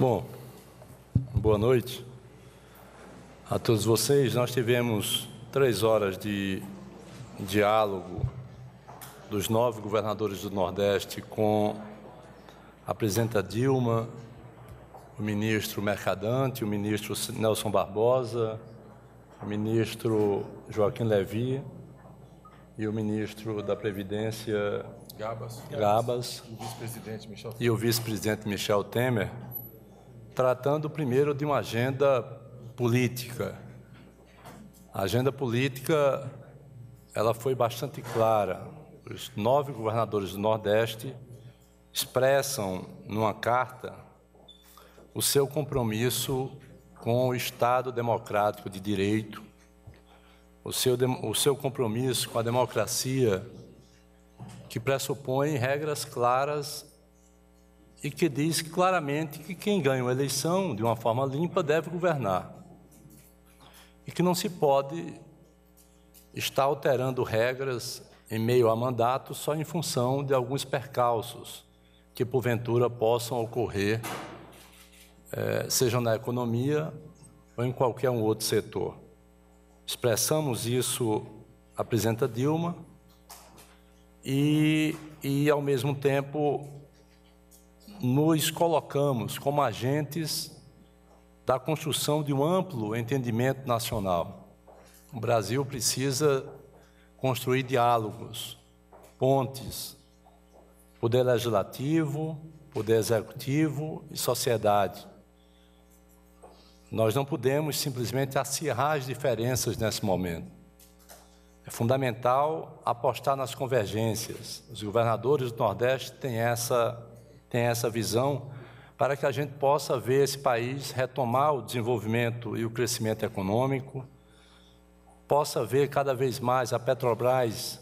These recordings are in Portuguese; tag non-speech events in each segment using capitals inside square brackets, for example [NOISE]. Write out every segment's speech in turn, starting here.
Bom, boa noite a todos vocês. Nós tivemos três horas de diálogo dos nove governadores do Nordeste com a presidenta Dilma, o ministro Mercadante, o ministro Nelson Barbosa, o ministro Joaquim Levi e o ministro da Previdência Gabas, Gabas Michel, e o vice-presidente Michel Temer, tratando primeiro de uma agenda política. A agenda política ela foi bastante clara. Os nove governadores do Nordeste expressam numa carta o seu compromisso com o Estado democrático de direito, o seu, o seu compromisso com a democracia, que pressupõe regras claras e que diz claramente que quem ganha uma eleição de uma forma limpa deve governar. E que não se pode estar alterando regras em meio a mandato só em função de alguns percalços que porventura possam ocorrer, eh, sejam na economia ou em qualquer um outro setor. Expressamos isso à presidenta Dilma e, e ao mesmo tempo, nos colocamos como agentes da construção de um amplo entendimento nacional. O Brasil precisa construir diálogos, pontes, poder legislativo, poder executivo e sociedade. Nós não podemos simplesmente acirrar as diferenças nesse momento. É fundamental apostar nas convergências. Os governadores do Nordeste têm essa, têm essa visão para que a gente possa ver esse país retomar o desenvolvimento e o crescimento econômico, possa ver cada vez mais a Petrobras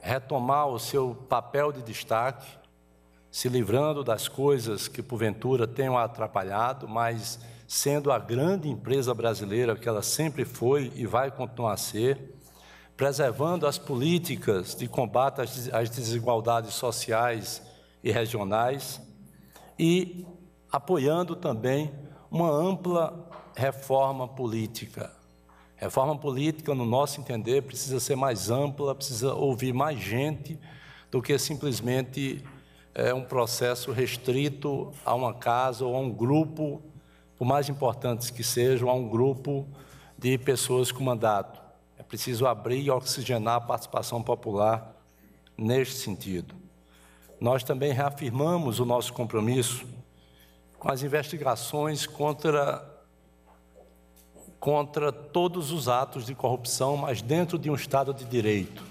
retomar o seu papel de destaque, se livrando das coisas que porventura tenham atrapalhado, mas sendo a grande empresa brasileira que ela sempre foi e vai continuar a ser, preservando as políticas de combate às desigualdades sociais e regionais e apoiando também uma ampla reforma política. Reforma política, no nosso entender, precisa ser mais ampla, precisa ouvir mais gente do que simplesmente é, um processo restrito a uma casa ou a um grupo por mais importantes que sejam, a um grupo de pessoas com mandato. É preciso abrir e oxigenar a participação popular neste sentido. Nós também reafirmamos o nosso compromisso com as investigações contra, contra todos os atos de corrupção, mas dentro de um Estado de direito.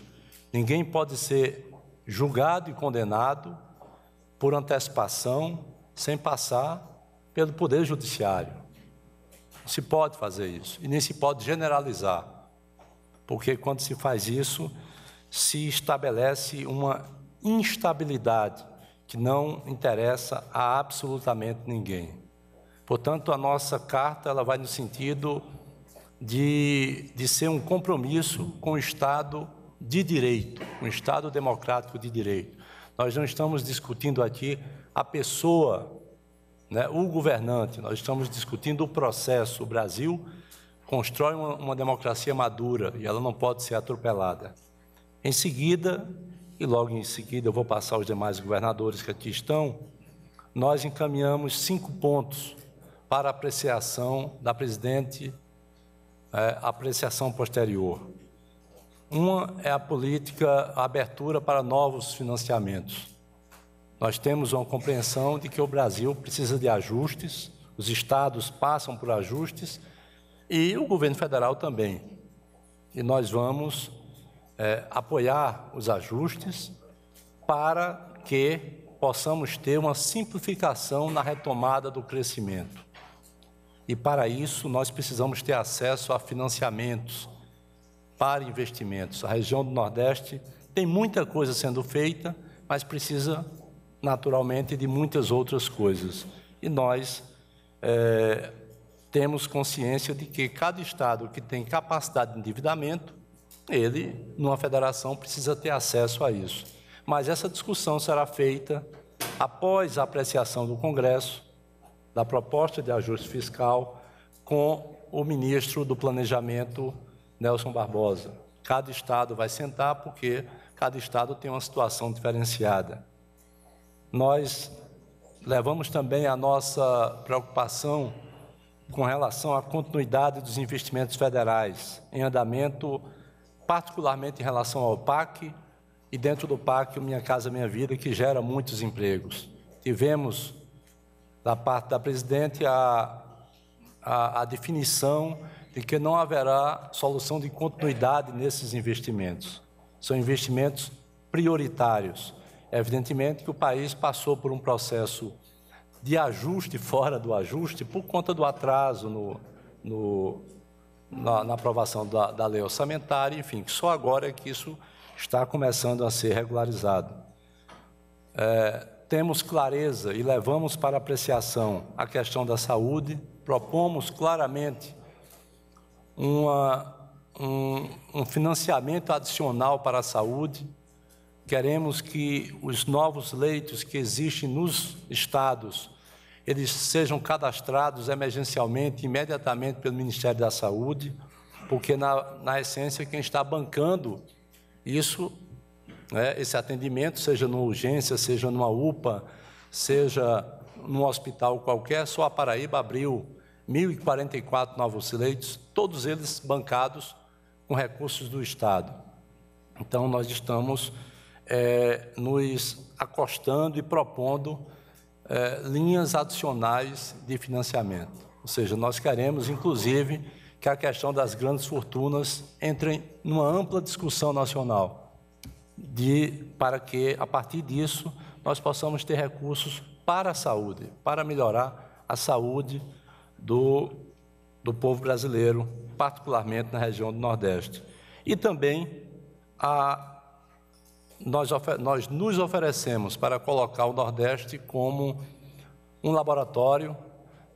Ninguém pode ser julgado e condenado por antecipação sem passar pelo Poder Judiciário. Não se pode fazer isso e nem se pode generalizar, porque quando se faz isso, se estabelece uma instabilidade que não interessa a absolutamente ninguém. Portanto, a nossa carta ela vai no sentido de, de ser um compromisso com o Estado de direito, um Estado democrático de direito. Nós não estamos discutindo aqui a pessoa né? O governante, nós estamos discutindo o processo. O Brasil constrói uma, uma democracia madura e ela não pode ser atropelada. Em seguida, e logo em seguida eu vou passar aos demais governadores que aqui estão, nós encaminhamos cinco pontos para apreciação da presidente, é, apreciação posterior. Uma é a política, a abertura para novos financiamentos. Nós temos uma compreensão de que o Brasil precisa de ajustes, os estados passam por ajustes e o governo federal também. E nós vamos é, apoiar os ajustes para que possamos ter uma simplificação na retomada do crescimento. E para isso nós precisamos ter acesso a financiamentos para investimentos. A região do Nordeste tem muita coisa sendo feita, mas precisa naturalmente, de muitas outras coisas. E nós é, temos consciência de que cada Estado que tem capacidade de endividamento, ele, numa federação, precisa ter acesso a isso. Mas essa discussão será feita após a apreciação do Congresso da proposta de ajuste fiscal com o ministro do Planejamento, Nelson Barbosa. Cada estado vai sentar porque cada estado tem uma situação diferenciada. Nós levamos também a nossa preocupação com relação à continuidade dos investimentos federais em andamento, particularmente em relação ao PAC e dentro do PAC Minha Casa Minha Vida, que gera muitos empregos. Tivemos, da parte da presidente, a, a, a definição de que não haverá solução de continuidade nesses investimentos. São investimentos prioritários. Evidentemente que o país passou por um processo de ajuste fora do ajuste por conta do atraso no, no, na, na, aprovação da, da, lei orçamentária, enfim, só agora é que isso está começando a ser regularizado. É, temos clareza e levamos para apreciação a questão da saúde, propomos claramente uma, um, um financiamento adicional para a saúde, Queremos que os novos leitos que existem nos estados, eles sejam cadastrados emergencialmente, imediatamente pelo Ministério da Saúde, porque na, na essência quem está bancando isso, né, esse atendimento, seja numa urgência, seja numa UPA, seja num hospital qualquer, só a Paraíba abriu 1.044 novos leitos, todos eles bancados com recursos do Estado. Então, nós estamos é, nos acostando e propondo é, linhas adicionais de financiamento. Ou seja, nós queremos, inclusive, que a questão das grandes fortunas entre numa ampla discussão nacional, de, para que, a partir disso, nós possamos ter recursos para a saúde, para melhorar a saúde do, do povo brasileiro, particularmente na região do Nordeste. E também a nós, nós nos oferecemos para colocar o Nordeste como um laboratório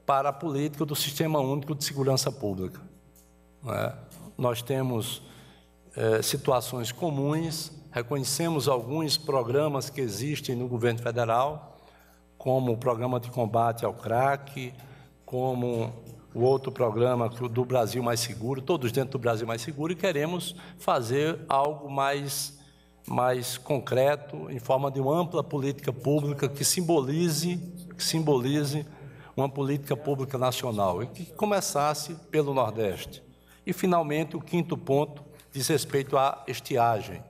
para a política do Sistema Único de Segurança Pública. É? Nós temos é, situações comuns, reconhecemos alguns programas que existem no governo federal, como o programa de combate ao crack, como o outro programa do Brasil Mais Seguro, todos dentro do Brasil Mais Seguro, e queremos fazer algo mais mais concreto, em forma de uma ampla política pública que simbolize, que simbolize uma política pública nacional e que começasse pelo Nordeste. E, finalmente, o quinto ponto diz respeito à estiagem.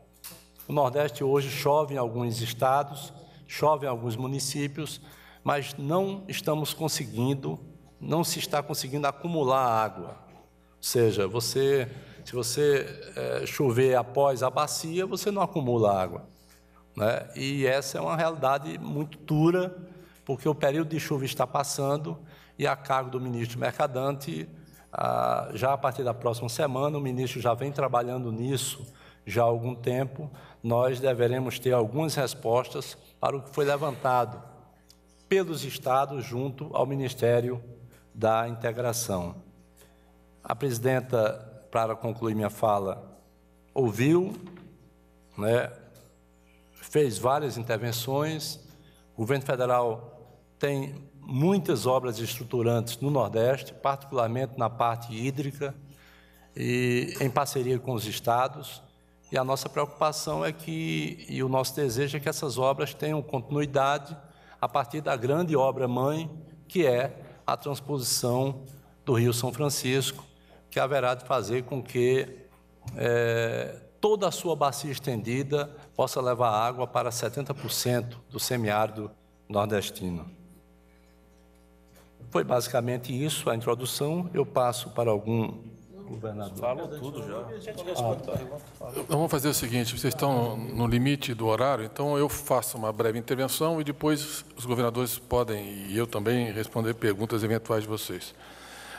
O Nordeste hoje chove em alguns estados, chove em alguns municípios, mas não estamos conseguindo, não se está conseguindo acumular água. Ou seja, você se você é, chover após a bacia, você não acumula água. Né? E essa é uma realidade muito dura, porque o período de chuva está passando e a cargo do ministro Mercadante, ah, já a partir da próxima semana, o ministro já vem trabalhando nisso já há algum tempo, nós deveremos ter algumas respostas para o que foi levantado pelos estados junto ao Ministério da Integração. A presidenta para concluir minha fala, ouviu, né, fez várias intervenções. O governo federal tem muitas obras estruturantes no Nordeste, particularmente na parte hídrica, e em parceria com os estados. E a nossa preocupação é que, e o nosso desejo é que essas obras tenham continuidade a partir da grande obra mãe, que é a transposição do Rio São Francisco, que haverá de fazer com que é, toda a sua bacia estendida possa levar água para 70% do semiárido nordestino. Foi basicamente isso a introdução. Eu passo para algum governador. Falou tudo já. Ah, Vamos fazer o seguinte: vocês estão no limite do horário, então eu faço uma breve intervenção e depois os governadores podem, e eu também, responder perguntas eventuais de vocês.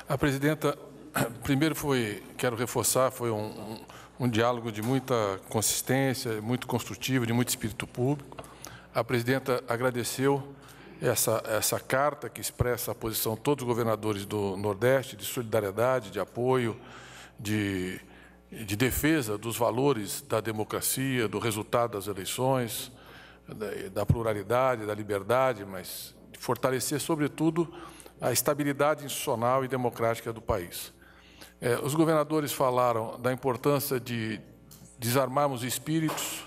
A presidenta [COUGHS] primeiro foi, quero reforçar, foi um, um, um, diálogo de muita consistência, muito construtivo, de muito espírito público. A presidenta agradeceu essa, essa carta que expressa a posição de todos os governadores do Nordeste, de solidariedade, de apoio, de, de defesa dos valores da democracia, do resultado das eleições, da, da pluralidade, da liberdade, mas fortalecer, sobretudo, a estabilidade institucional e democrática do país. É, os governadores falaram da importância de desarmarmos espíritos,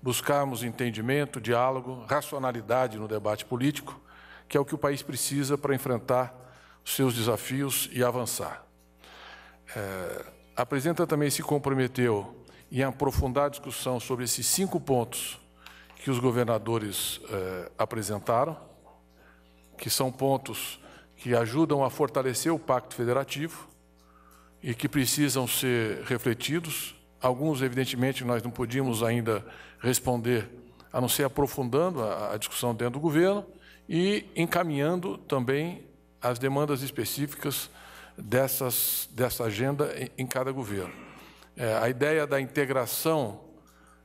buscarmos entendimento, diálogo, racionalidade no debate político, que é o que o país precisa para enfrentar os seus desafios e avançar. É, a presidenta também se comprometeu em aprofundar a discussão sobre esses cinco pontos que os governadores é, apresentaram, que são pontos que ajudam a fortalecer o Pacto Federativo e que precisam ser refletidos. Alguns, evidentemente, nós não podíamos ainda responder, a não ser aprofundando a, a discussão dentro do governo e encaminhando também as demandas específicas dessas, dessa agenda em, em cada governo. É, a ideia da integração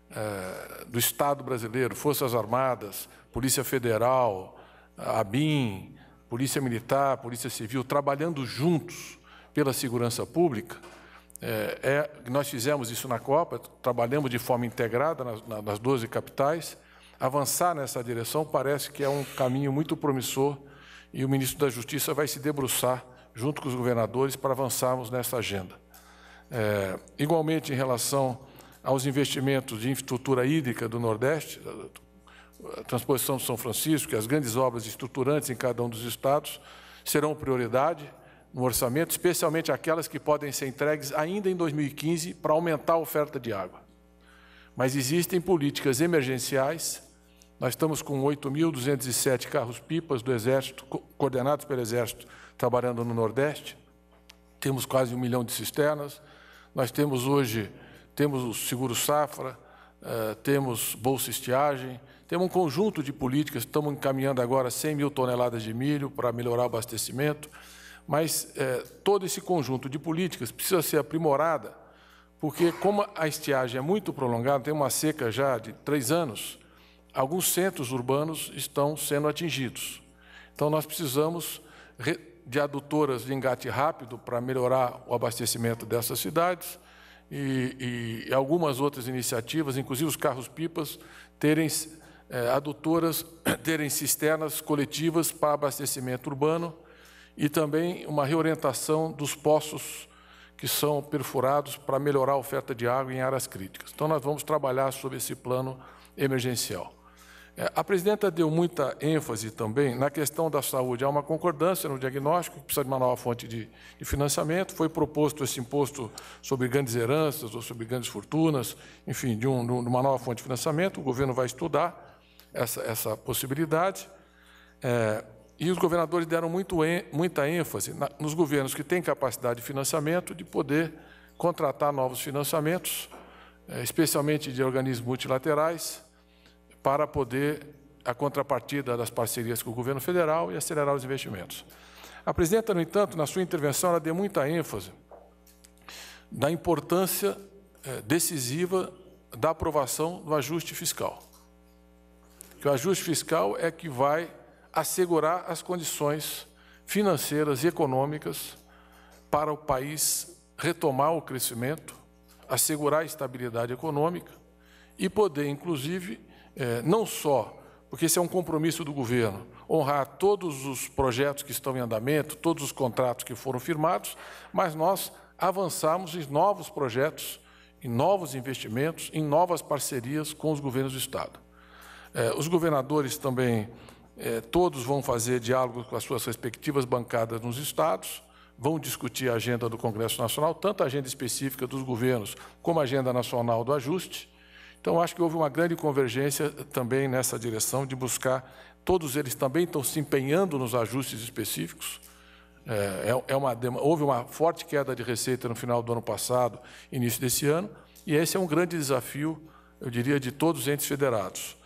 é, do Estado brasileiro, Forças Armadas, Polícia Federal, ABIN, Polícia Militar, Polícia Civil, trabalhando juntos pela segurança pública, é, é, nós fizemos isso na Copa, trabalhamos de forma integrada nas, nas 12 capitais. Avançar nessa direção parece que é um caminho muito promissor e o ministro da Justiça vai se debruçar junto com os governadores para avançarmos nessa agenda. É, igualmente, em relação aos investimentos de infraestrutura hídrica do Nordeste, a transposição de São Francisco e as grandes obras estruturantes em cada um dos estados serão prioridade no orçamento, especialmente aquelas que podem ser entregues ainda em 2015 para aumentar a oferta de água. Mas existem políticas emergenciais. Nós estamos com 8.207 carros-pipas do Exército, coordenados pelo Exército, trabalhando no Nordeste. Temos quase um milhão de cisternas. Nós temos hoje, temos o seguro safra, uh, temos bolsa estiagem, temos um conjunto de políticas, estamos encaminhando agora 100 mil toneladas de milho para melhorar o abastecimento, mas é, todo esse conjunto de políticas precisa ser aprimorada, porque como a estiagem é muito prolongada, tem uma seca já de três anos, alguns centros urbanos estão sendo atingidos. Então, nós precisamos de adutoras de engate rápido para melhorar o abastecimento dessas cidades e, e algumas outras iniciativas, inclusive os carros-pipas, terem é, adutoras, [COUGHS] terem cisternas coletivas para abastecimento urbano e também uma reorientação dos poços que são perfurados para melhorar a oferta de água em áreas críticas. Então, nós vamos trabalhar sobre esse plano emergencial. É, a presidenta deu muita ênfase também na questão da saúde. Há uma concordância no diagnóstico, que precisa de uma nova fonte de, de, financiamento. Foi proposto esse imposto sobre grandes heranças ou sobre grandes fortunas, enfim, de, um, de uma nova fonte de financiamento. O governo vai estudar essa, essa possibilidade. É, e os governadores deram muito, muita ênfase nos governos que têm capacidade de financiamento de poder contratar novos financiamentos, é, especialmente de organismos multilaterais, para poder a contrapartida das parcerias com o governo federal e acelerar os investimentos. A presidenta, no entanto, na sua intervenção, ela deu muita ênfase da importância é, decisiva da aprovação do ajuste fiscal. Que o ajuste fiscal é que vai assegurar as condições financeiras e econômicas para o país retomar o crescimento, assegurar a estabilidade econômica e poder, inclusive, é, não só, porque esse é um compromisso do governo, honrar todos os projetos que estão em andamento, todos os contratos que foram firmados, mas nós avançamos em novos projetos, em novos investimentos, em novas parcerias com os governos do Estado. É, os governadores também é, todos vão fazer diálogo com as suas respectivas bancadas nos estados, vão discutir a agenda do Congresso Nacional, tanto a agenda específica dos governos como a agenda nacional do ajuste. Então, acho que houve uma grande convergência também nessa direção de buscar, todos eles também estão se empenhando nos ajustes específicos. É, é, é uma, houve uma forte queda de receita no final do ano passado, início desse ano, e esse é um grande desafio, eu diria, de todos os entes federados.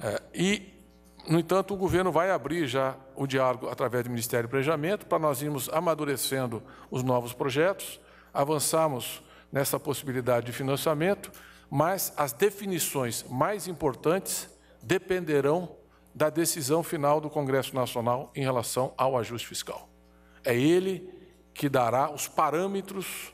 É, e no entanto, o governo vai abrir já o diálogo através do Ministério do Planejamento para nós irmos amadurecendo os novos projetos, avançarmos nessa possibilidade de financiamento, mas as definições mais importantes dependerão da decisão final do Congresso Nacional em relação ao ajuste fiscal. É ele que dará os parâmetros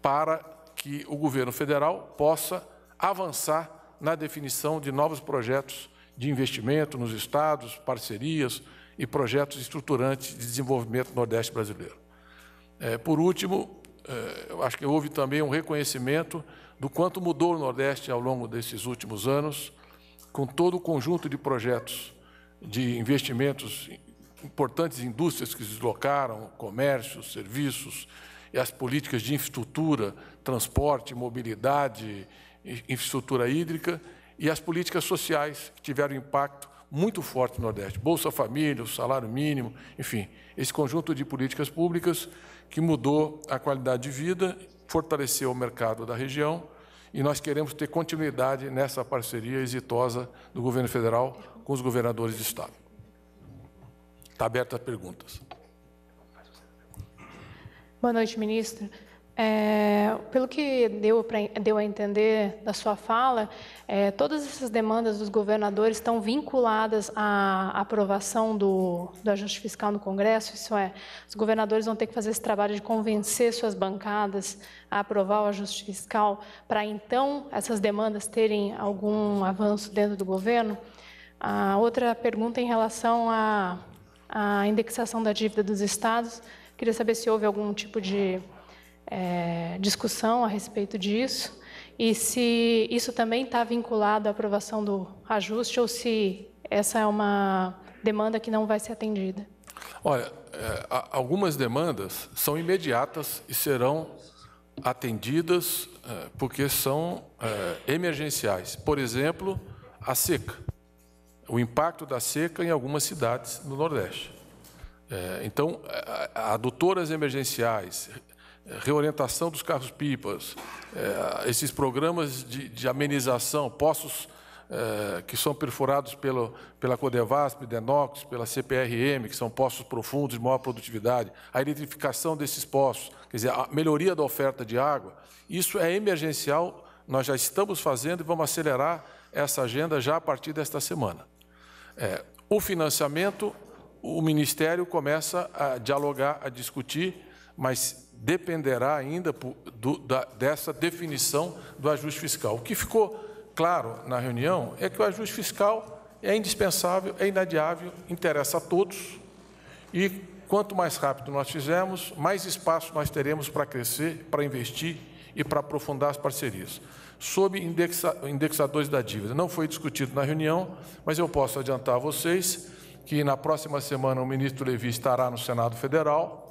para que o governo federal possa avançar na definição de novos projetos de investimento nos estados, parcerias e projetos estruturantes de desenvolvimento do Nordeste brasileiro. É, por último, é, acho que houve também um reconhecimento do quanto mudou o Nordeste ao longo desses últimos anos, com todo o conjunto de projetos de investimentos importantes indústrias que se deslocaram, comércio, serviços, e as políticas de infraestrutura, transporte, mobilidade, infraestrutura hídrica, e as políticas sociais que tiveram impacto muito forte no Nordeste. Bolsa Família, o salário mínimo, enfim, esse conjunto de políticas públicas que mudou a qualidade de vida, fortaleceu o mercado da região e nós queremos ter continuidade nessa parceria exitosa do governo federal com os governadores de Estado. Está aberta a perguntas. Boa noite, ministro. É, pelo que deu, pra, deu, a entender da sua fala, é, todas essas demandas dos governadores estão vinculadas à aprovação do, do, ajuste fiscal no Congresso, isso é, os governadores vão ter que fazer esse trabalho de convencer suas bancadas a aprovar o ajuste fiscal, para então essas demandas terem algum avanço dentro do governo. A outra pergunta em relação à, à indexação da dívida dos estados, queria saber se houve algum tipo de é, discussão a respeito disso e se isso também está vinculado à aprovação do ajuste ou se essa é uma demanda que não vai ser atendida. Olha, é, algumas demandas são imediatas e serão atendidas é, porque são é, emergenciais. Por exemplo, a seca, o impacto da seca em algumas cidades no Nordeste. Então, adutoras emergenciais, reorientação dos carros-pipas, é, esses programas de, de amenização, poços é, que são perfurados pelo, pela Codevasp, Denox, pela CPRM, que são poços profundos de maior produtividade, a eletrificação desses poços, quer dizer, a melhoria da oferta de água, isso é emergencial, nós já estamos fazendo e vamos acelerar essa agenda já a partir desta semana. É, o financiamento, o Ministério começa a dialogar, a discutir, mas dependerá ainda do, da, dessa definição do ajuste fiscal. O que ficou claro na reunião é que o ajuste fiscal é indispensável, é inadiável, interessa a todos e quanto mais rápido nós fizermos, mais espaço nós teremos para crescer, para investir e para aprofundar as parcerias. Sob indexa, indexadores da dívida, não foi discutido na reunião, mas eu posso adiantar a vocês que na próxima semana o ministro Levi estará no Senado Federal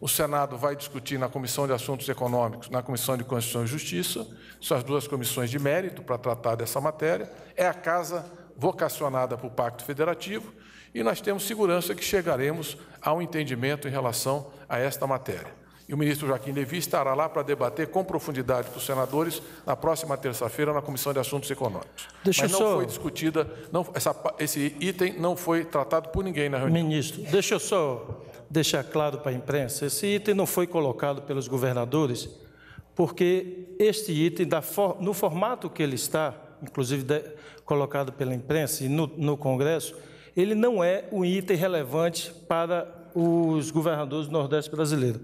o Senado vai discutir na Comissão de Assuntos Econômicos, na Comissão de Constituição e Justiça, são as duas comissões de mérito para tratar dessa matéria. É a casa vocacionada para o Pacto Federativo e nós temos segurança que chegaremos a um entendimento em relação a esta matéria. E o ministro Joaquim Levi estará lá para debater com profundidade com os senadores na próxima terça-feira na Comissão de Assuntos Econômicos. Deixa Mas não só... foi discutida, não, essa, esse item não foi tratado por ninguém na reunião. Ministro, deixa eu só deixar claro para a imprensa: esse item não foi colocado pelos governadores, porque este item, no formato que ele está, inclusive colocado pela imprensa e no, Congresso, ele não é um item relevante para os governadores do Nordeste brasileiro,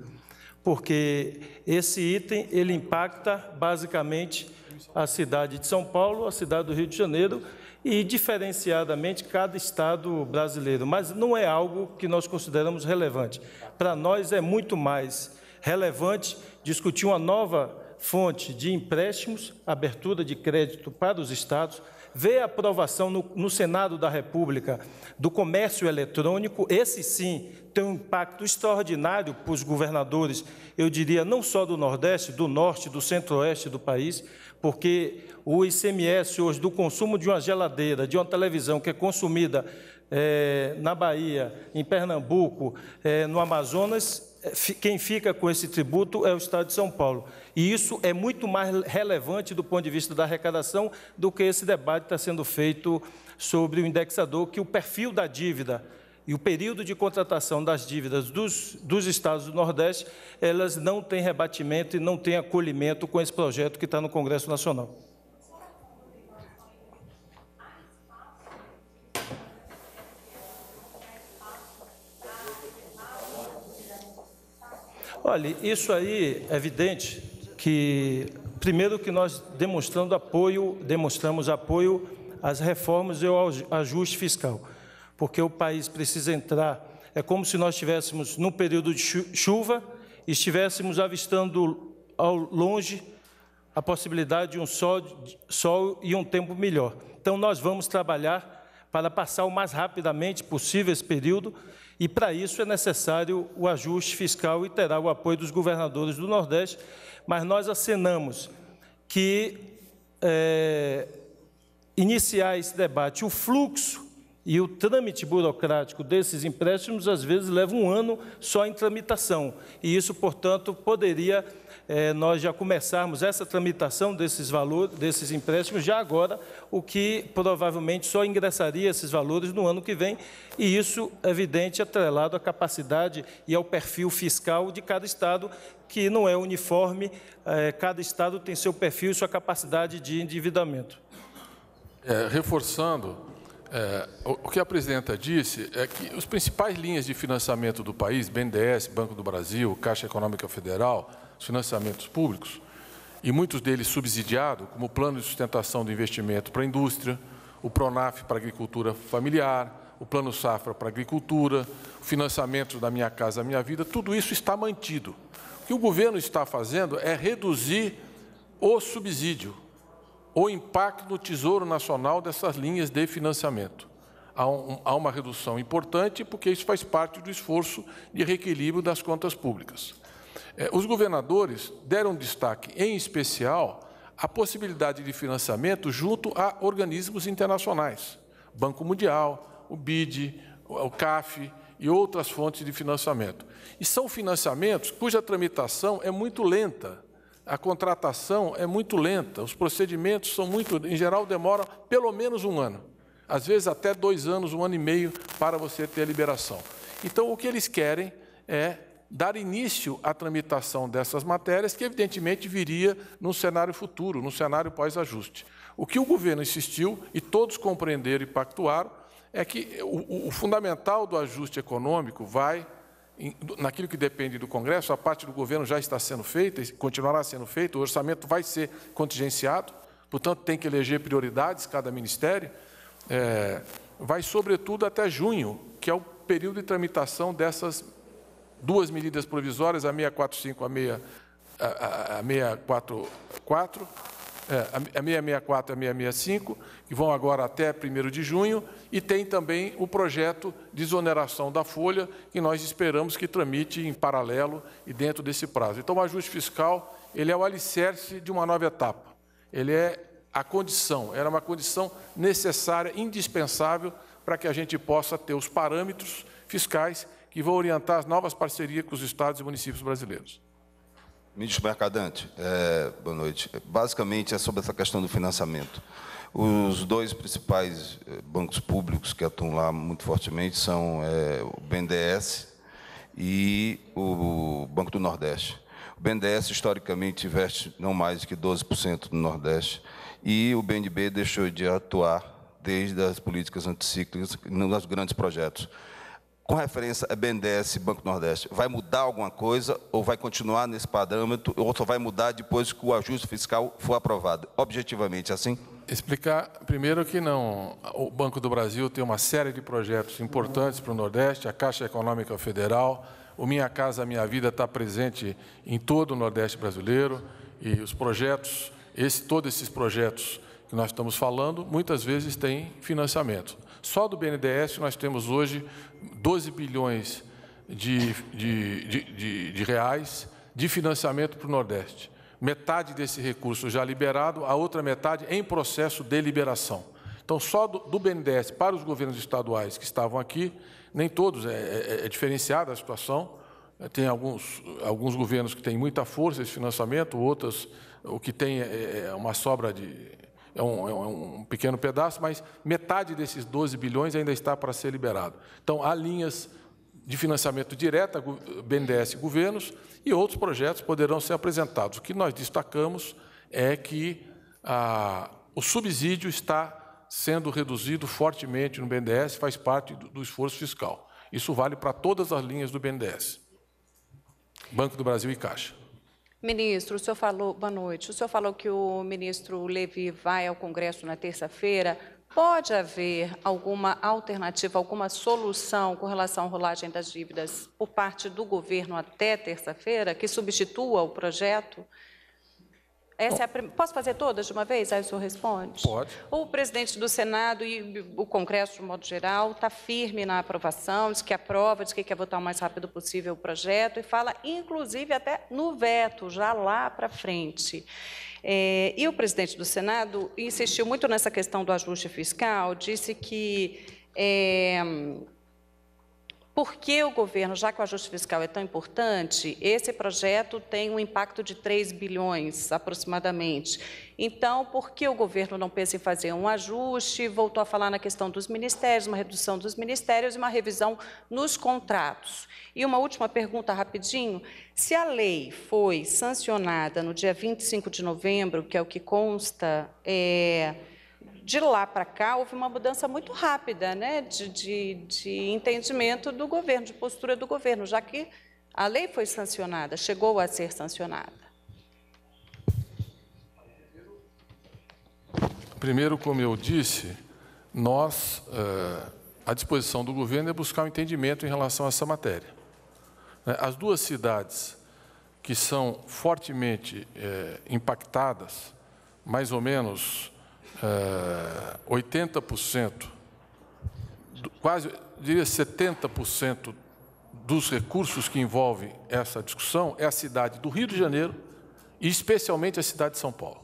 porque esse item ele impacta basicamente a cidade de São Paulo, a cidade do Rio de Janeiro e diferenciadamente cada estado brasileiro, mas não é algo que nós consideramos relevante. Para nós é muito mais relevante discutir uma nova fonte de empréstimos, abertura de crédito para os estados, ver a aprovação no, no, Senado da República do comércio eletrônico, esse sim tem um impacto extraordinário para os governadores, eu diria, não só do Nordeste, do Norte, do Centro-Oeste do país, porque o ICMS hoje do consumo de uma geladeira, de uma televisão que é consumida é, na Bahia, em Pernambuco, é, no Amazonas, quem fica com esse tributo é o Estado de São Paulo. E isso é muito mais relevante do ponto de vista da arrecadação do que esse debate está sendo feito sobre o indexador, que o perfil da dívida e o período de contratação das dívidas dos, dos estados do Nordeste, elas não têm rebatimento e não têm acolhimento com esse projeto que está no Congresso Nacional. Olha, isso aí é evidente que, primeiro que nós demonstrando apoio, demonstramos apoio às reformas e ao ajuste fiscal porque o país precisa entrar. É como se nós estivéssemos num período de chuva e estivéssemos avistando ao longe a possibilidade de um sol, sol e um tempo melhor. Então, nós vamos trabalhar para passar o mais rapidamente possível esse período, e para isso é necessário o ajuste fiscal e terá o apoio dos governadores do Nordeste, mas nós acenamos que é, iniciar esse debate, o fluxo e o trâmite burocrático desses empréstimos, às vezes, leva um ano só em tramitação. E isso, portanto, poderia é, nós já começarmos essa tramitação desses valores, desses empréstimos já agora, o que provavelmente só ingressaria esses valores no ano que vem, e isso, evidente, atrelado à capacidade e ao perfil fiscal de cada Estado, que não é uniforme, é, cada Estado tem seu perfil e sua capacidade de endividamento. É, reforçando, é, o, que a presidenta disse é que as principais linhas de financiamento do país, BNDES, Banco do Brasil, Caixa Econômica Federal, os financiamentos públicos, e muitos deles subsidiados, como o Plano de Sustentação do Investimento para a Indústria, o PRONAF para a Agricultura Familiar, o Plano Safra para a Agricultura, o financiamento da Minha Casa Minha Vida, tudo isso está mantido. O que o governo está fazendo é reduzir o subsídio, o impacto no Tesouro Nacional dessas linhas de financiamento. Há, um, há uma redução importante, porque isso faz parte do esforço de reequilíbrio das contas públicas. É, os governadores deram destaque, em especial, à possibilidade de financiamento junto a organismos internacionais, Banco Mundial, o BID, o CAF e outras fontes de financiamento. E são financiamentos cuja tramitação é muito lenta, a contratação é muito lenta, os procedimentos são muito, em geral, demoram pelo menos um ano, às vezes até dois anos, um ano e meio para você ter a liberação. Então, o que eles querem é dar início à tramitação dessas matérias, que evidentemente viria num cenário futuro, num cenário pós-ajuste. O que o governo insistiu, e todos compreenderam e pactuaram, é que o, o fundamental do ajuste econômico vai, naquilo que depende do Congresso, a parte do governo já está sendo feita, continuará sendo feita, o orçamento vai ser contingenciado, portanto, tem que eleger prioridades cada ministério, é, vai, sobretudo, até junho, que é o período de tramitação dessas duas medidas provisórias, a 645 a, a, a 644, é, a 664 e a 665, que vão agora até 1 de junho, e tem também o projeto de exoneração da folha, que nós esperamos que tramite em paralelo e dentro desse prazo. Então, o ajuste fiscal ele é o alicerce de uma nova etapa. Ele é a condição, era uma condição necessária, indispensável, para que a gente possa ter os parâmetros fiscais que vão orientar as novas parcerias com os estados e municípios brasileiros. Ministro Mercadante, é, boa noite. Basicamente é sobre essa questão do financiamento. Os dois principais é, bancos públicos que atuam lá muito fortemente são é, o BNDES e o Banco do Nordeste. O BNDES, historicamente, investe não mais que 12% no Nordeste, e o BNB deixou de atuar desde as políticas anticíclicas nos grandes projetos com referência a BNDES Banco Nordeste, vai mudar alguma coisa ou vai continuar nesse parâmetro ou só vai mudar depois que o ajuste fiscal for aprovado? Objetivamente, assim? Explicar primeiro que não. O Banco do Brasil tem uma série de projetos importantes para o Nordeste, a Caixa Econômica Federal, o Minha Casa Minha Vida está presente em todo o Nordeste brasileiro e os projetos, esse, todos esses projetos que nós estamos falando, muitas vezes têm financiamento. Só do BNDES nós temos hoje 12 bilhões de, de, de, de reais de financiamento para o Nordeste. Metade desse recurso já liberado, a outra metade em processo de liberação. Então, só do, do BNDES para os governos estaduais que estavam aqui, nem todos, é, é, é diferenciada a situação. Tem alguns, alguns governos que têm muita força esse financiamento, outros o que tem é, é uma sobra de é um, é um, pequeno pedaço, mas metade desses 12 bilhões ainda está para ser liberado. Então, há linhas de financiamento direto, BNDES e governos, e outros projetos poderão ser apresentados. O que nós destacamos é que ah, o subsídio está sendo reduzido fortemente no BNDES, faz parte do, do esforço fiscal. Isso vale para todas as linhas do BNDES, Banco do Brasil e Caixa. Ministro, o senhor falou, boa noite. O senhor falou que o ministro Levi vai ao Congresso na terça-feira Pode haver alguma alternativa, alguma solução com relação à rolagem das dívidas por parte do governo até terça-feira, que substitua o projeto? Essa é prim... Posso fazer todas de uma vez? Aí o senhor responde? Pode. O presidente do Senado e o Congresso, de modo geral, está firme na aprovação, diz que aprova, diz que quer votar o mais rápido possível o projeto e fala, inclusive, até no veto, já lá para frente. É, e o presidente do Senado insistiu muito nessa questão do ajuste fiscal, disse que. É, porque o governo, já que o ajuste fiscal é tão importante, esse projeto tem um impacto de 3 bilhões aproximadamente. Então, por que o governo não pensa em fazer um ajuste? Voltou a falar na questão dos ministérios, uma redução dos ministérios e uma revisão nos contratos. E uma última pergunta rapidinho: se a lei foi sancionada no dia 25 de novembro, que é o que consta, é, de lá para cá houve uma mudança muito rápida né, de, de, de, entendimento do governo, de postura do governo, já que a lei foi sancionada, chegou a ser sancionada. Primeiro, como eu disse, nós, eh, a disposição do governo é buscar um entendimento em relação a essa matéria. Né, as duas cidades que são fortemente eh, impactadas, mais ou menos 80%, é, quase, diria 70% dos recursos que envolvem essa discussão é a cidade do Rio de Janeiro e especialmente a cidade de São Paulo.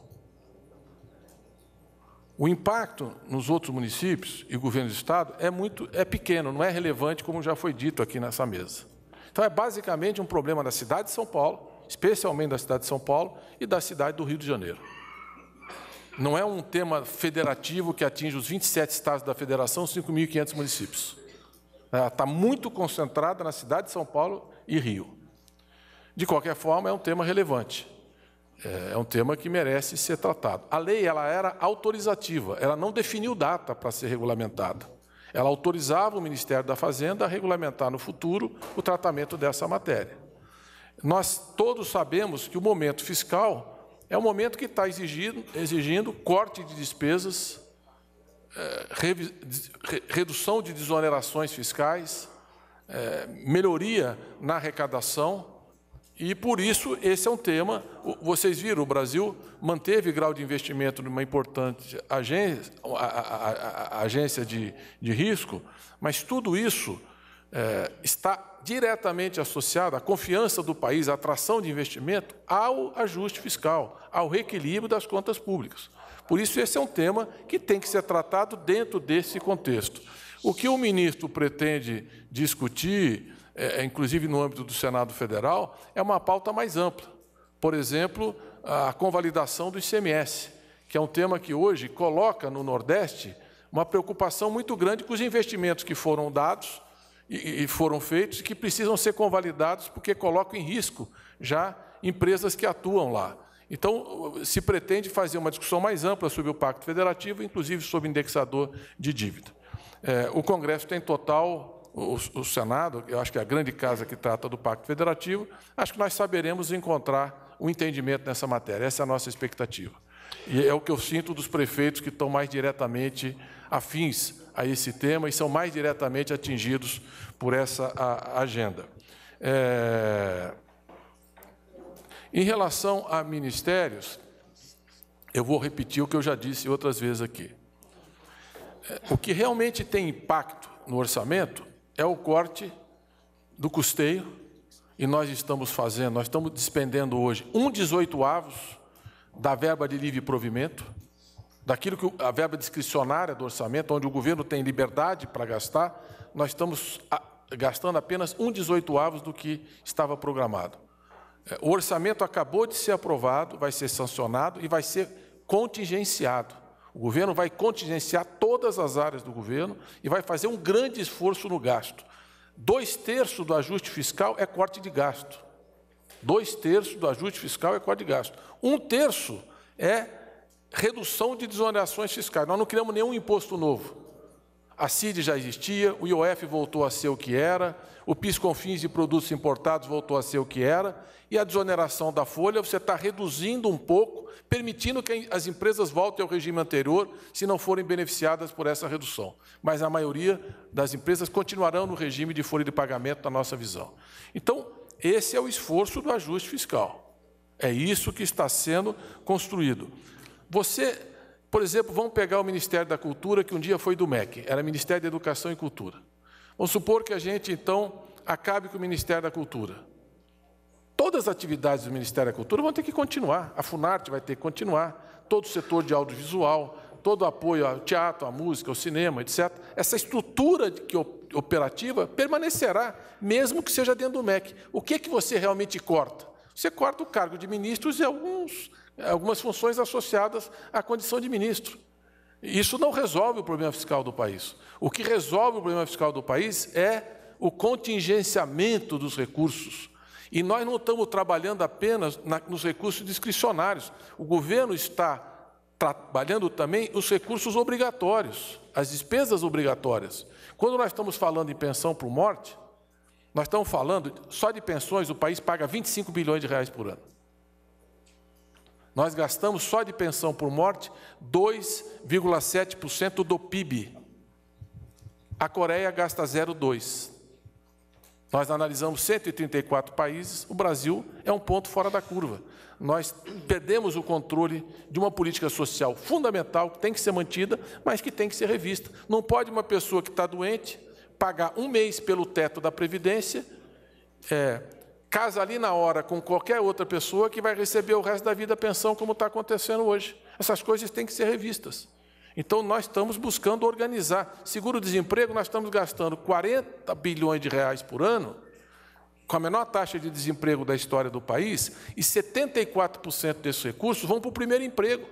O impacto nos outros municípios e governo do estado é muito é pequeno, não é relevante como já foi dito aqui nessa mesa. Então é basicamente um problema da cidade de São Paulo, especialmente da cidade de São Paulo e da cidade do Rio de Janeiro. Não é um tema federativo que atinge os 27 estados da federação, 5.500 municípios. Está muito concentrada na cidade de São Paulo e Rio. De qualquer forma, é um tema relevante. É, é um tema que merece ser tratado. A lei ela era autorizativa, ela não definiu data para ser regulamentada. Ela autorizava o Ministério da Fazenda a regulamentar no futuro o tratamento dessa matéria. Nós todos sabemos que o momento fiscal é um momento que está exigindo, exigindo corte de despesas, é, redução de desonerações fiscais, é, melhoria na arrecadação, e por isso esse é um tema. Vocês viram, o Brasil manteve grau de investimento numa importante agência, a, a, a, agência de, de risco, mas tudo isso é, está diretamente associada à confiança do país, à atração de investimento, ao ajuste fiscal, ao reequilíbrio das contas públicas. Por isso, esse é um tema que tem que ser tratado dentro desse contexto. O que o ministro pretende discutir, é, inclusive no âmbito do Senado Federal, é uma pauta mais ampla. Por exemplo, a convalidação do ICMS, que é um tema que hoje coloca no Nordeste uma preocupação muito grande com os investimentos que foram dados e, foram feitos que precisam ser convalidados porque colocam em risco já empresas que atuam lá. Então, se pretende fazer uma discussão mais ampla sobre o Pacto Federativo, inclusive sobre indexador de dívida. É, o Congresso tem total, o, o, Senado, eu acho que é a grande casa que trata do Pacto Federativo, acho que nós saberemos encontrar o um entendimento nessa matéria. Essa é a nossa expectativa. E é o que eu sinto dos prefeitos que estão mais diretamente afins a esse tema e são mais diretamente atingidos por essa agenda. É... Em relação a ministérios, eu vou repetir o que eu já disse outras vezes aqui. É, o que realmente tem impacto no orçamento é o corte do custeio, e nós estamos fazendo, nós estamos despendendo hoje um 18 avos da verba de livre provimento, daquilo que a verba discricionária do orçamento, onde o governo tem liberdade para gastar, nós estamos gastando apenas um 18 avos do que estava programado. É, o orçamento acabou de ser aprovado, vai ser sancionado e vai ser contingenciado. O governo vai contingenciar todas as áreas do governo e vai fazer um grande esforço no gasto. Dois terços do ajuste fiscal é corte de gasto. Dois terços do ajuste fiscal é corte de gasto. Um terço é redução de desonerações fiscais. Nós não criamos nenhum imposto novo. A CID já existia, o IOF voltou a ser o que era, o PIS com fins de produtos importados voltou a ser o que era, e a desoneração da folha você está reduzindo um pouco, permitindo que as empresas voltem ao regime anterior, se não forem beneficiadas por essa redução. Mas a maioria das empresas continuarão no regime de folha de pagamento, na nossa visão. Então, esse é o esforço do ajuste fiscal. É isso que está sendo construído. Você, por exemplo, vamos pegar o Ministério da Cultura, que um dia foi do MEC, era Ministério da Educação e Cultura. Vamos supor que a gente, então, acabe com o Ministério da Cultura. Todas as atividades do Ministério da Cultura vão ter que continuar. A Funarte vai ter que continuar, todo o setor de audiovisual, todo o apoio ao teatro, à música, ao cinema, etc. Essa estrutura que operativa permanecerá, mesmo que seja dentro do MEC. O que é que você realmente corta? Você corta o cargo de ministros e alguns, algumas funções associadas à condição de ministro. Isso não resolve o problema fiscal do país. O que resolve o problema fiscal do país é o contingenciamento dos recursos. E nós não estamos trabalhando apenas na, nos recursos discricionários. O governo está trabalhando também os recursos obrigatórios, as despesas obrigatórias. Quando nós estamos falando em pensão por morte, nós estamos falando, só de pensões, o país paga 25 bilhões de reais por ano. Nós gastamos só de pensão por morte 2,7% do PIB. A Coreia gasta 0,2%. Nós analisamos 134 países, o Brasil é um ponto fora da curva. Nós perdemos o controle de uma política social fundamental que tem que ser mantida, mas que tem que ser revista. Não pode uma pessoa que está doente pagar um mês pelo teto da Previdência, é, casa ali na hora com qualquer outra pessoa que vai receber o resto da vida a pensão, como está acontecendo hoje. Essas coisas têm que ser revistas. Então, nós estamos buscando organizar. Seguro-desemprego, nós estamos gastando 40 bilhões de reais por ano, com a menor taxa de desemprego da história do país, e 74% desses recursos vão para o primeiro emprego.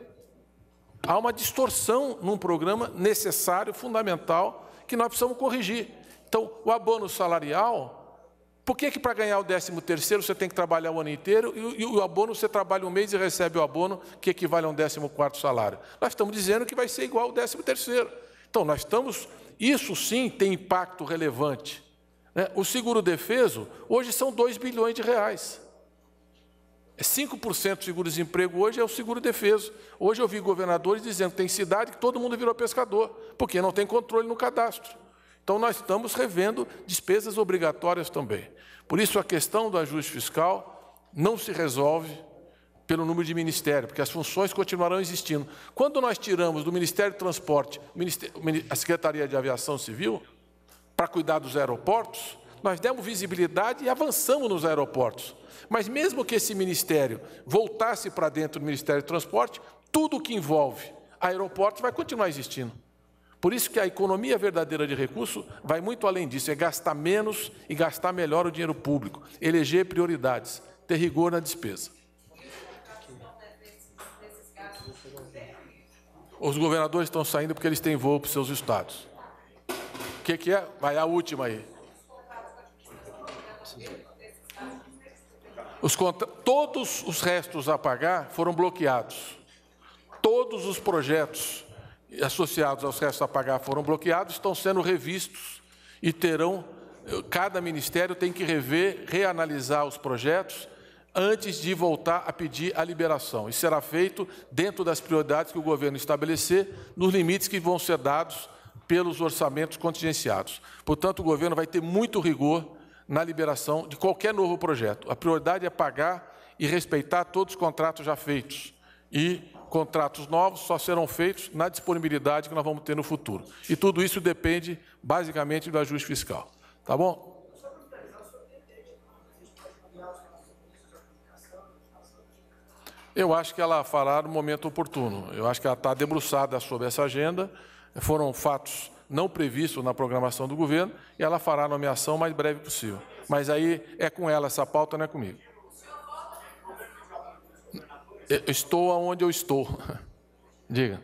Há uma distorção num programa necessário, fundamental, que nós precisamos corrigir. Então, o abono salarial, por que, que para ganhar o 13 terceiro você tem que trabalhar o ano inteiro e, e o abono você trabalha um mês e recebe o abono que equivale a um 14 quarto salário? Nós estamos dizendo que vai ser igual ao 13 terceiro. Então, nós estamos... Isso sim tem impacto relevante. Né? O seguro defeso, hoje são 2 bilhões de reais. É 5% do seguro-desemprego hoje é o seguro defeso. Hoje eu vi governadores dizendo que tem cidade que todo mundo virou pescador, porque não tem controle no cadastro. Então nós estamos revendo despesas obrigatórias também. Por isso a questão do ajuste fiscal não se resolve pelo número de ministério, porque as funções continuarão existindo. Quando nós tiramos do Ministério do Transporte a Secretaria de Aviação Civil para cuidar dos aeroportos, nós demos visibilidade e avançamos nos aeroportos. Mas mesmo que esse ministério voltasse para dentro do Ministério do Transporte, tudo o que envolve aeroportos vai continuar existindo. Por isso que a economia verdadeira de recurso vai muito além disso, é gastar menos e gastar melhor o dinheiro público, eleger prioridades, ter rigor na despesa. Os governadores estão saindo porque eles têm voo para os seus estados. O que, que é? Vai a última aí. Os. Todos os restos a pagar foram bloqueados. Todos os projetos associados aos restos a pagar foram bloqueados, estão sendo revistos e terão, cada ministério tem que rever, reanalisar os projetos antes de voltar a pedir a liberação. Isso será feito dentro das prioridades que o governo estabelecer, nos limites que vão ser dados pelos orçamentos contingenciados. Portanto, o governo vai ter muito rigor na liberação de qualquer novo projeto. A prioridade é pagar e respeitar todos os contratos já feitos. E contratos novos só serão feitos na disponibilidade que nós vamos ter no futuro. E tudo isso depende, basicamente, do ajuste fiscal. Tá bom? Eu acho que ela fará no momento oportuno. Eu acho que ela está debruçada sobre essa agenda. Foram fatos não previstos na programação do governo e ela fará a nomeação o mais breve possível. Mas aí é com ela essa pauta, não é comigo eu estou aonde eu estou. [LAUGHS] Diga.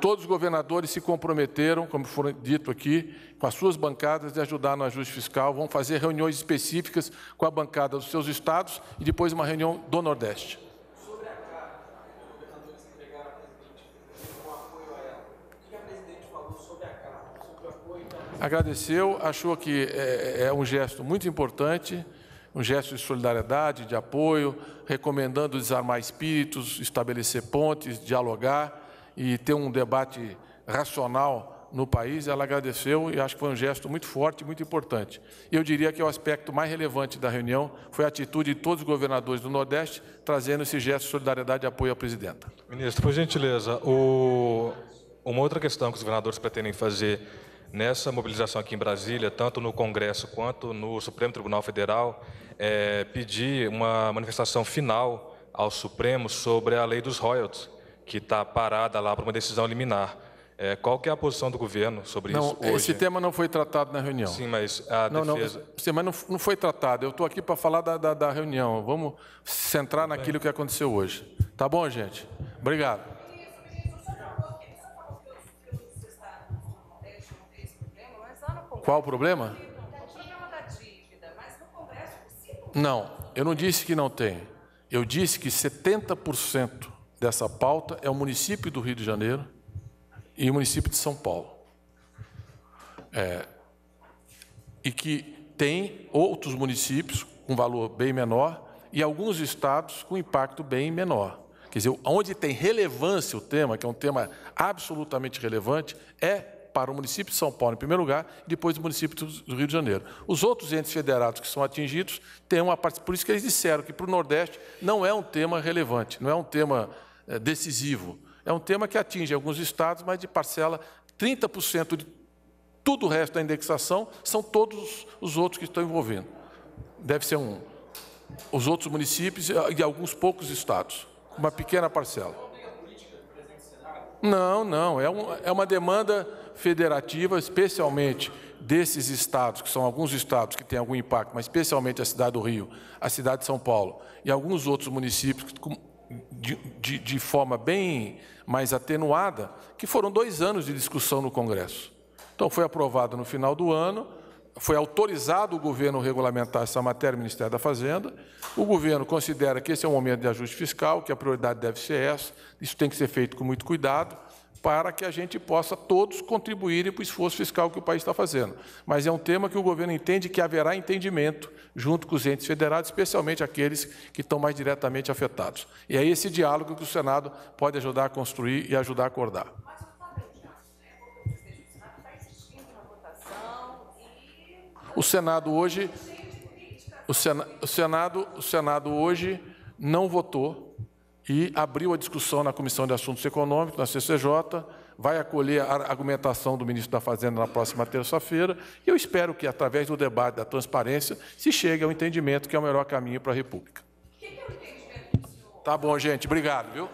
Todos os governadores se comprometeram, como foi dito aqui, com as suas bancadas de ajudar no ajuste fiscal. Vão fazer reuniões específicas com a bancada dos seus estados e depois uma reunião do Nordeste. Agradeceu, achou que é, é, é um gesto muito importante um gesto de solidariedade, de apoio, recomendando desarmar espíritos, estabelecer pontes, dialogar e ter um debate racional no país, ela agradeceu e acho que foi um gesto muito forte, muito importante. E eu diria que o aspecto mais relevante da reunião foi a atitude de todos os governadores do Nordeste, trazendo esse gesto de solidariedade e apoio à presidenta. Ministro, por gentileza, o... uma outra questão que os governadores pretendem fazer nessa mobilização aqui em Brasília, tanto no Congresso quanto no Supremo Tribunal Federal, é pedir uma manifestação final ao Supremo sobre a lei dos royalties, que está parada lá para uma decisão liminar. É, qual que é a posição do governo sobre não, isso hoje? Esse tema não foi tratado na reunião. Sim, mas a não, defesa... Não, sim, mas não, não foi tratado. Eu estou aqui para falar da, da, da, reunião. Vamos centrar naquilo que aconteceu hoje. Tá bom, gente? Obrigado. Qual o problema? Não, eu não disse que não tem. Eu disse que 70% dessa pauta é o município do Rio de Janeiro e o município de São Paulo. É, e que tem outros municípios com valor bem menor e alguns estados com impacto bem menor. Quer dizer, onde tem relevância o tema, que é um tema absolutamente relevante, é para o município de São Paulo, em primeiro lugar, e depois o município do Rio de Janeiro. Os outros entes federados que são atingidos têm uma parte. Por isso que eles disseram que para o Nordeste não é um tema relevante, não é um tema é, decisivo. É um tema que atinge alguns estados, mas de parcela 30% de tudo o resto da indexação são todos os outros que estão envolvendo. Deve ser um. Os outros municípios e alguns poucos estados, uma pequena parcela. Não, não, é, um, é uma demanda federativa, especialmente desses estados, que são alguns estados que têm algum impacto, mas especialmente a cidade do Rio, a cidade de São Paulo e alguns outros municípios de, de, de forma bem mais atenuada, que foram dois anos de discussão no Congresso. Então, foi aprovado no final do ano, foi autorizado o governo regulamentar essa matéria no Ministério da Fazenda. O governo considera que esse é um momento de ajuste fiscal, que a prioridade deve ser essa. Isso tem que ser feito com muito cuidado para que a gente possa todos contribuírem para o esforço fiscal que o país está fazendo. Mas é um tema que o governo entende que haverá entendimento junto com os entes federados, especialmente aqueles que estão mais diretamente afetados. E é esse diálogo que o Senado pode ajudar a construir e ajudar a acordar. O Senado hoje, o Senado, o Senado, o Senado hoje não votou e abriu a discussão na Comissão de Assuntos Econômicos, na CCJ, vai acolher a argumentação do ministro da Fazenda na próxima terça-feira, e eu espero que, através do debate da transparência, se chegue ao entendimento que é o melhor caminho para a República. Que é tá bom, gente. Obrigado, viu?